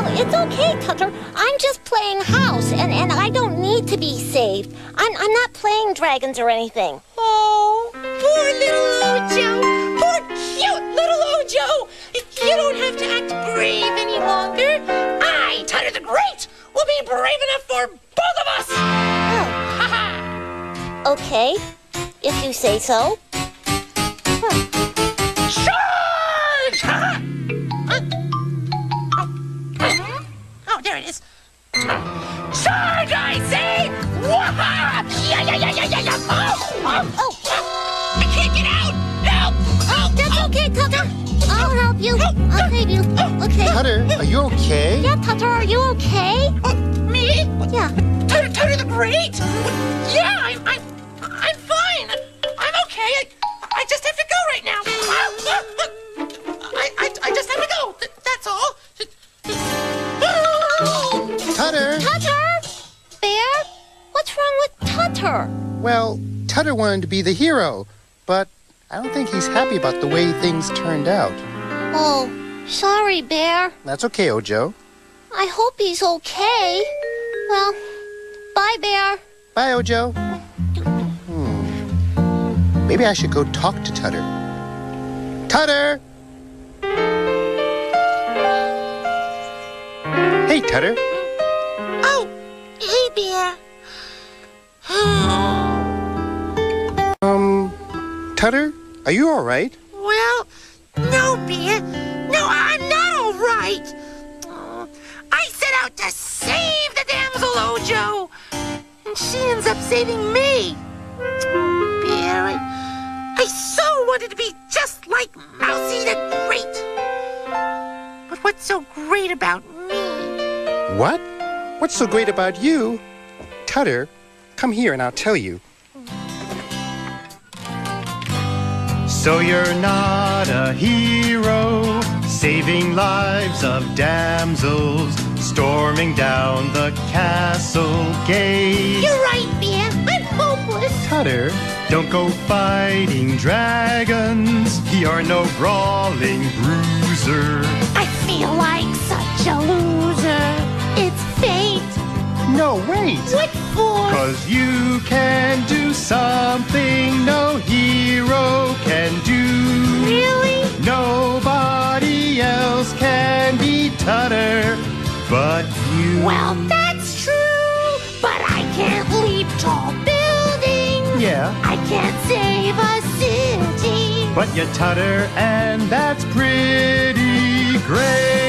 Well, it's okay, Tutter. I'm just playing house, and, and I don't need to be saved. I'm, I'm not playing dragons or anything. Oh, poor little Ojo. Poor cute little Ojo. You don't have to act brave any longer. I, Tutter the Great, will be brave enough for both of us. Oh, Ha ha. okay. If you say so. Charge! Ha ha. Huh? Oh. I can't get out! Help! Help! That's help. okay, Tutter. I'll help you. I'll save you. Okay. Tutter, are you okay? Yeah, Tutter, are you okay? Oh, me? Yeah. Tutter, Tutter the Great? Yeah, I'm, I'm, I'm fine. I'm okay. I, I just have to go right now. I, I, I just have to go. That's all. Tutter! Tutter! Bear? What's wrong with Tutter? Well, Tutter wanted to be the hero, but I don't think he's happy about the way things turned out. Oh, sorry, Bear. That's okay, Ojo. I hope he's okay. Well, bye, Bear. Bye, Ojo. Hmm. Maybe I should go talk to Tutter. Tutter! Hey, Tutter. Tutter, are you all right? well, no, Bear. No, I'm not all right. Oh, I set out to save the damsel Ojo, and she ends up saving me. Bear, I, I so wanted to be just like Mousie the Great. But what's so great about me? What? What's so great about you? Tutter, come here and I'll tell you. So you're not a hero, saving lives of damsels, storming down the castle gate. You're right, Bear. I'm hopeless. Tutter, don't go fighting dragons. You're no brawling bruiser. I feel like such a loser. It's fate. No, wait! What for? Cause you can do something no hero Tutter but you. Well, that's true. But I can't leap tall buildings. Yeah, I can't save a city. but you Tutter, and that's pretty great.